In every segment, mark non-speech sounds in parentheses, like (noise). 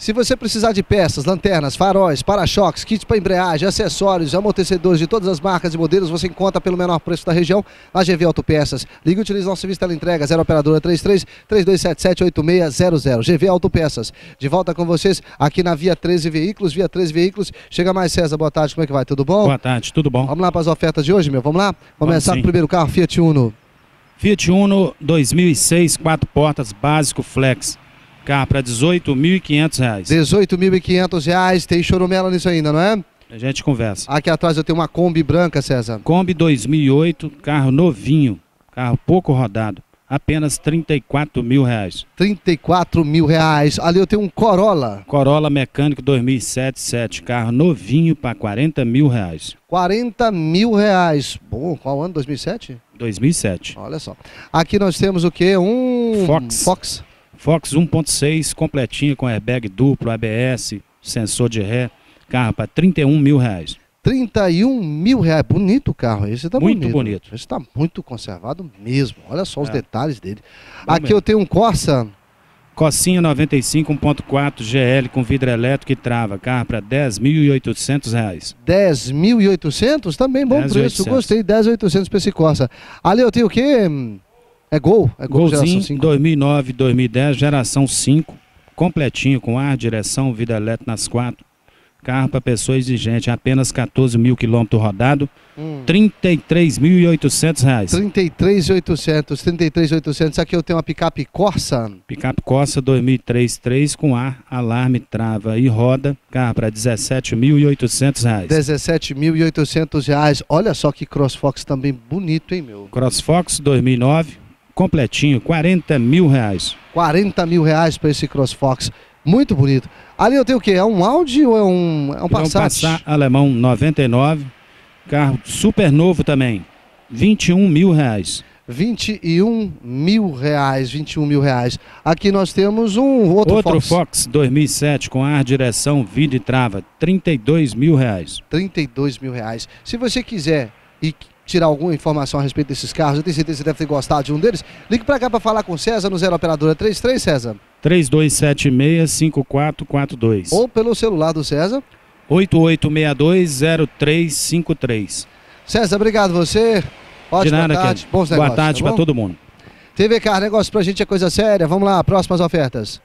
Se você precisar de peças, lanternas, faróis, para-choques, kits para embreagem, acessórios, amortecedores de todas as marcas e modelos, você encontra pelo menor preço da região na GV Autopeças. Ligue e utilize nosso serviço de entrega 0 operadora 33 3277 8600. GV Autopeças. De volta com vocês aqui na Via 13 Veículos, Via 13 Veículos. Chega mais César, boa tarde, como é que vai? Tudo bom? Boa tarde, tudo bom? Vamos lá para as ofertas de hoje, meu. Vamos lá? Vamos, começar com o primeiro carro, Fiat Uno. Fiat Uno 2006, quatro portas, básico flex. Carro para 18.500 reais. 18.500 reais. Tem choromela nisso ainda, não é? A gente conversa. Aqui atrás eu tenho uma Kombi branca, César. Kombi 2008, carro novinho, carro pouco rodado, apenas 34 mil reais. 34 mil reais. Ali eu tenho um Corolla. Corolla mecânico 2007, 7, carro novinho para 40 mil reais. 40 mil reais. Bom, qual ano? 2007? 2007. Olha só. Aqui nós temos o quê? Um Fox. Fox. Fox 1.6, completinho com airbag duplo, ABS, sensor de ré, carro para 31 mil reais. 31 mil reais. Bonito o carro. Esse tá Muito bonito. bonito. Esse tá muito conservado mesmo. Olha só os É. detalhes dele. Bom Aqui mesmo. eu tenho um Corsa. Cocinha 95 1.4 GL com vidro elétrico e trava, carro para 10.800 reais. 10.800. Também bom 10.800. preço. Gostei. 10.800 pra esse Corsa. Ali eu tenho o quê? É Gol. É Gol Golzinho 5. 2009, 2010, geração 5, completinho com ar, direção, vidro elétrico nas quatro. Carro para pessoa exigente, apenas 14 mil quilômetros rodado, Hum. 33.800 reais. 33.800, 33.800. Aqui eu tenho uma picape Corsa. Picape Corsa 2003 3 com ar, alarme, trava e roda, carro para 17.800 reais. 17.800 reais. Olha só que CrossFox também bonito, hein, meu? CrossFox 2009, completinho, 40 mil reais. 40 mil reais para esse CrossFox. Muito bonito. Ali eu tenho o quê? É um Audi ou é um, é um Passat? Passat alemão 99, carro super novo também, 21 mil reais. 21 mil reais, 21 mil reais. Aqui nós temos um outro, Outro Fox. Fox 2007 com ar, direção, vidro e trava, 32 mil reais. 32 mil reais. Se você quiser e tirar alguma informação a respeito desses carros, eu tenho certeza que você deve ter gostado de um deles, ligue para cá para falar com o César no Zero Operadora 33, César. 3276-5442. Ou pelo celular do César. 8862-0353. César, obrigado você. De Ótima nada, tarde. Bons Boa negócios, tarde tá para todo mundo. TV Car, negócio pra gente é coisa séria. Vamos lá, próximas ofertas.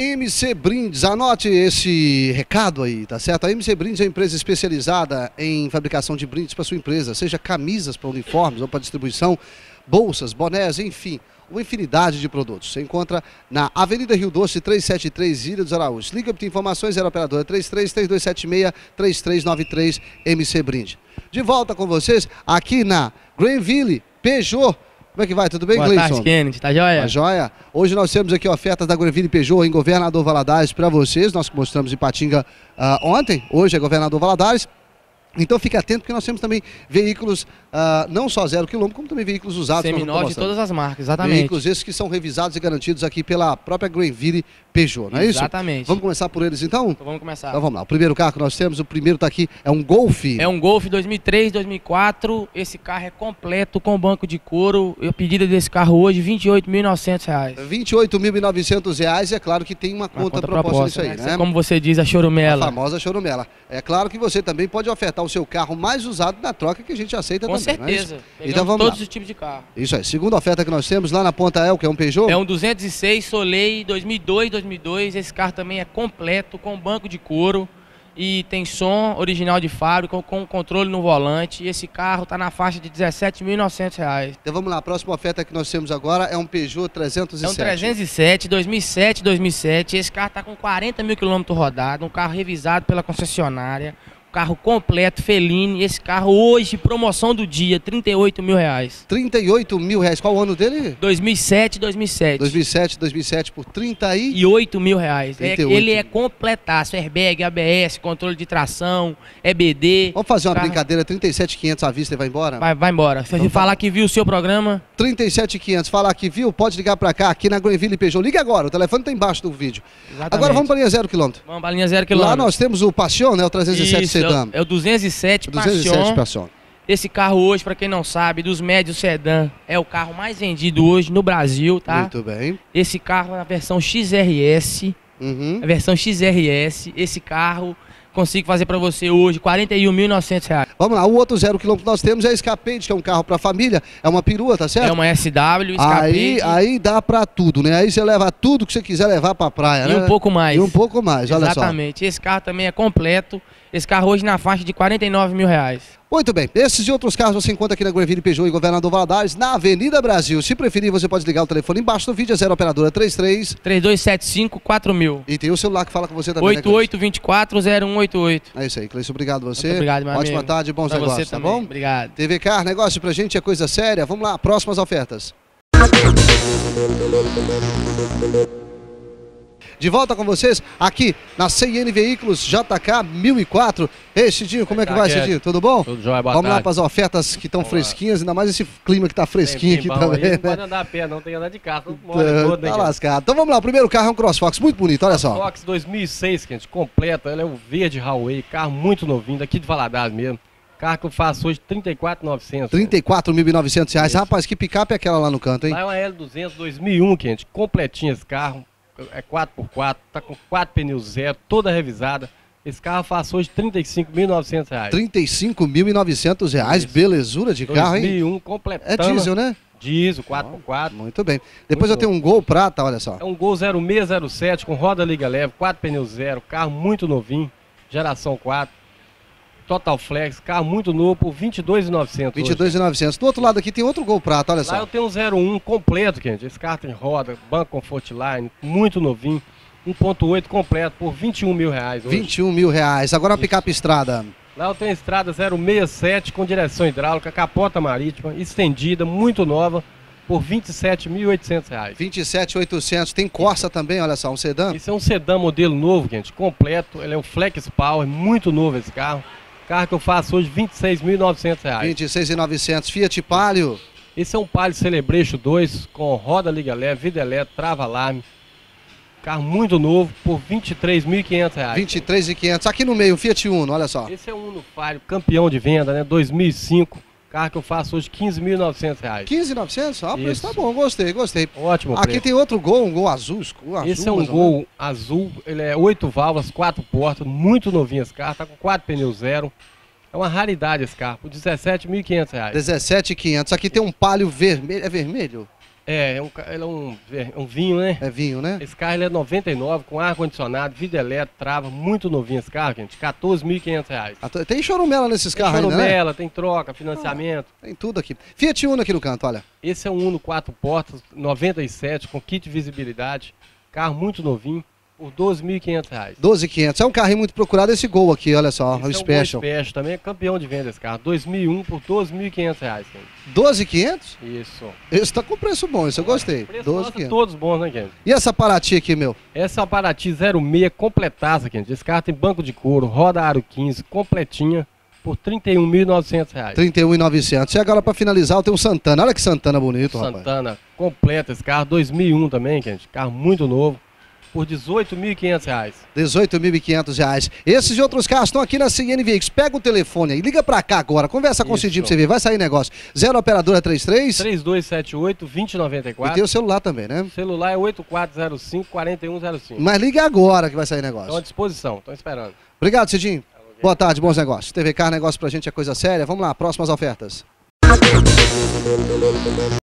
MC Brindes, anote esse recado aí, tá certo? A MC Brindes é uma empresa especializada em fabricação de brindes para sua empresa, seja camisas para uniformes ou para distribuição, bolsas, bonés, enfim, uma infinidade de produtos. Você encontra na Avenida Rio Doce, 373, Ilha dos Araújos. Liga para informações, era operadora 33 3276 3393 MC Brinde. De volta com vocês aqui na Greenville, Peugeot. Como é que vai? Tudo bem, Boa Gleison? tarde, Kennedy. Tá joia? Tá joia? Hoje nós temos aqui ofertas da Greenville Peugeot em Governador Valadares para vocês. Nós mostramos em Patinga ah, ontem, hoje é Governador Valadares. Então fique atento porque nós temos também veículos ah, não só zero quilômetro, como também veículos usados. que nós vamos Seminove de todas as marcas, exatamente. Veículos esses que são revisados e garantidos aqui pela própria Greenville Peugeot, não é isso? Exatamente. Vamos começar por eles então? Então vamos começar. Então vamos lá. O primeiro carro que nós temos, o primeiro está aqui, é um Golf. É um Golf 2003, 2004. Esse carro é completo com banco de couro. A pedida desse carro hoje, 28.900 reais. 28.900 reais. É claro que tem uma Uma conta proposta nisso aí, né? Como você diz, a A chorumela. famosa chorumela. É claro que você também pode ofertar o seu carro mais usado na troca que a gente aceita Com também. não é certeza. Então vamos todos lá. os tipos de carro. Isso aí. Segunda oferta que nós temos lá na Ponta El, que é um Peugeot. É um 206 Soleil 2002, 2002. Esse carro também é completo, com banco de couro. E tem som original de fábrica, com controle no volante. E esse carro tá na faixa de 17.900 reais. Então vamos lá. A próxima oferta que nós temos agora é um Peugeot 307. É um 307, 2007, 2007. Esse carro tá com 40 mil quilômetros rodados, um carro revisado pela concessionária, carro completo, Feline. Esse carro hoje, promoção do dia, 38 mil reais. 38 mil reais. Qual o ano dele? 2007, 2007. 2007, 2007 por 30 e... E 8 mil reais. É- 38 ele é completaço, airbag, ABS, controle de tração, EBD. Vamos fazer uma Carro- brincadeira, 37,500 à vista e vai embora? Vai, vai embora. Se Então tá falar que viu o seu programa, 37,500. Falar aqui, viu? Pode ligar pra cá, aqui na Greenville Peugeot. Liga agora, o telefone tá embaixo do vídeo. exatamente. Agora vamos para linha zero quilômetro. Vamos pra linha zero Lá quilômetro. nós temos o Passion, né? O 307 Sedan. É o, é o 207, 207 Passion. Passion. Esse carro hoje, para quem não sabe, dos médios sedã, é o carro mais vendido hoje no Brasil, tá? Muito bem. Esse carro é a versão XRS, Uhum. a versão XRS, esse carro consigo fazer para você hoje 41.900 reais. Vamos lá, o outro zero quilômetro que nós temos é a Escapade, que é um carro para família, é uma perua, tá certo? É uma SW, Aí, aí dá pra tudo, né? Aí você leva tudo que você quiser levar pra praia, e né? um pouco mais. E um pouco mais, olha só. Exatamente. Esse carro também é completo. Esse carro hoje na faixa de 49 mil reais. Muito bem, esses e outros carros você encontra aqui na Guerville Peugeot e Governador Valadares, na Avenida Brasil. Se preferir, você pode ligar o telefone embaixo do vídeo, é 0 operadora 33 3275 4000. e tem o celular que fala com você também, né, Cleiton? 88240188. É isso aí, Cleiton, obrigado a você. Muito obrigado, meu Ótima amigo. tarde, bons Pra negócios, tá bom? Obrigado. TV Car, negócio pra gente é coisa séria. Vamos lá, próximas ofertas. De volta com vocês aqui na CIN Veículos JK 1004. Ei, Cidinho, como é que vai, Raquel. Cidinho? Tudo bom? Tudo jóia, boa Vamos lá tarde. para as ofertas que estão lá. fresquinhas, ainda mais esse clima que tá fresquinho aqui também. aí, Não pode né? andar a pé, não tem que andar de carro. Né, (laughs) Tá gente? lascado. Então vamos lá, o primeiro carro é um CrossFox, muito bonito, olha só. Fox 2006, gente, completa. Ela é o verde Huawei, carro muito novinho, daqui de Valadares mesmo. Carro que eu faço hoje 34,900. 34.900 reais. Isso. Rapaz, que picape é aquela lá no canto, hein? Lá é uma L200 2001, gente, completinho esse carro. É 4x4, tá com 4 pneus zero, toda revisada. Esse carro faço hoje 35.900 reais. 35.900 reais, Isso. belezura de carro, hein? 2001, completando. É diesel, né? Diesel, 4x4. Muito bem. Depois Muito eu tenho um Gol prata, olha só. É um Gol 0607 com roda liga leve, 4 pneus zero, carro muito novinho, geração 4. Total Flex, carro muito novo por 22,900. hoje. 22.900. Do outro lado aqui tem outro Gol prata, olha Lá só. eu tenho um 01 completo, gente. Esse carro tem roda, banco Comfortline, muito novinho. 1.8 completo por 21 mil reais. hoje. 21 mil reais. Agora uma picape estrada. Lá eu tenho a estrada 067 com direção hidráulica, capota marítima, estendida, muito nova, por 27.800 reais. 27.800. Tem Corsa também, olha só, um sedã. Esse é um sedã modelo novo, gente, completo. Ele é um Flex Power, muito novo esse carro. Carro que eu faço hoje 26.900 reais. 26.900. Fiat Palio. Esse é um Palio Celebration 2 com roda liga leve, vidro elétrico, trava alarme. Carro muito novo por 23.500 reais. 23.500. Aqui no meio, Fiat Uno, olha só. Esse é um Uno Palio, campeão de venda, né? 2005. Carro que eu faço hoje 15.900 reais. 15.900. Ah, o preço tá bom, gostei, gostei. Ótimo Aqui preço. tem outro Gol, um Gol azul. Esse é um menos. Gol azul, ele é 8 válvulas, 4 portas, muito novinho esse carro, tá com 4 pneus zero. É uma raridade esse carro, por 17.500 reais. 17.500. Aqui tem um Palio vermelho. É vermelho? É, é um, ele é um, ver- um vinho, né? É vinho, né? Esse carro ele é 99, com ar-condicionado, vidro elétrico, trava, muito novinho esse carro, gente. 14.500 reais. Ah, Tem chorumela nesses Tem carros ainda, né? chorumela, tem troca, financiamento. Tem tudo aqui. Fiat Uno aqui no canto, olha. Esse é um Uno 4 portas, 97, com kit de visibilidade. Carro muito novinho, por 12.500 reais. 12.500. É um carrinho muito procurado esse Gol aqui, olha só. Esse o é um Special. Special, também é campeão de venda esse carro. 2001 por 12.500 reais, gente. 12.500? Isso. Esse tá com preço bom, isso eu gostei. Preço nosso, 12.500. todos bons, né, gente? E essa Paraty aqui, meu? Essa é Paraty 06 completaça, gente. Esse carro tem banco de couro, roda aro 15, completinha, por 31.900 reais. 31.900. E agora pra finalizar, eu tenho um Santana. Olha que Santana bonito, rapaz. Santana, completa esse carro, 2001 também, gente. Carro muito novo, por 18.500 reais. 18.500 reais. Esses e outros carros estão aqui na CN Veículos. Pega o telefone aí, liga pra cá agora. Conversa com o Isso. Cidinho pra você ver. Vai sair negócio. Zero operadora 33. 3278 E 2094. tem o celular também, né? O celular é 8405 4105. Mas liga agora que vai sair Estão à negócio. disposição, estão esperando. Obrigado, Cidinho. Boa tarde, bons negócios. TV Car, negócio pra gente é coisa séria. Vamos lá, próximas ofertas.